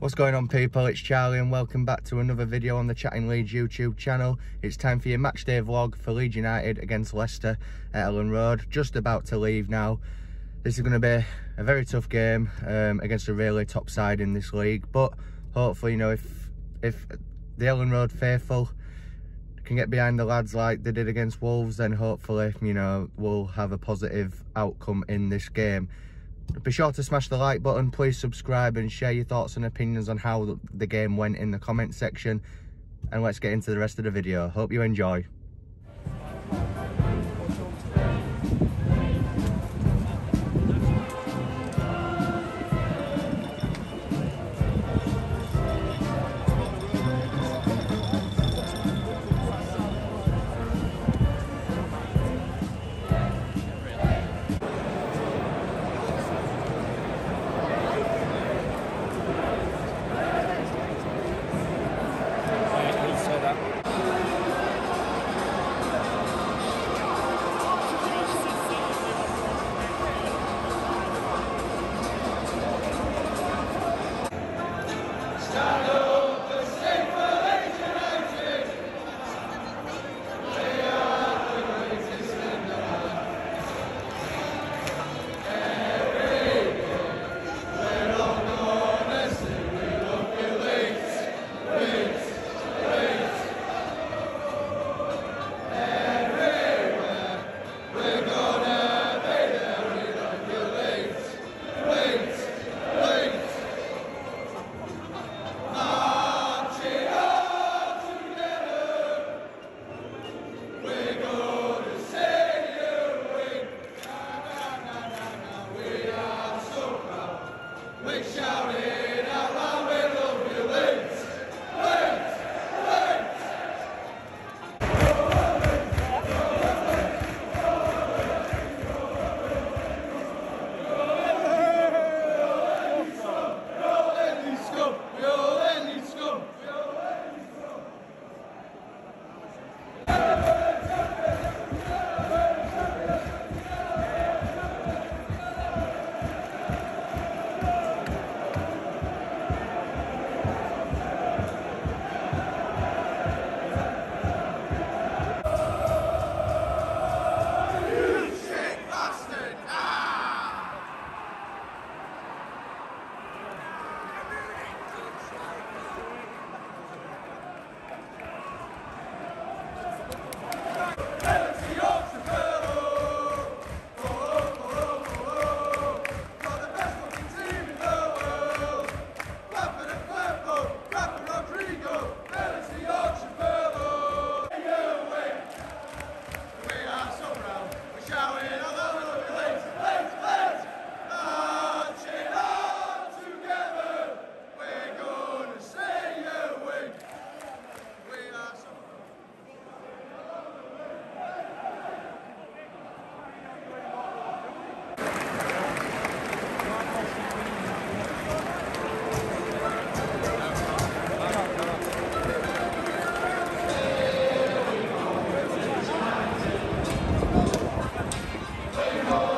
What's going on people, it's Charlie and welcome back to another video on the Chatting Leeds YouTube channel. It's time for your match day vlog for Leeds United against Leicester at Elland Road. Just about to leave now. This is going to be a very tough game um, against a really top side in this league. But hopefully, you know, if, if the Elland Road faithful can get behind the lads like they did against Wolves, then hopefully, you know, we'll have a positive outcome in this game be sure to smash the like button please subscribe and share your thoughts and opinions on how the game went in the comment section. And let's get into the rest of the video. Hope you enjoy Right.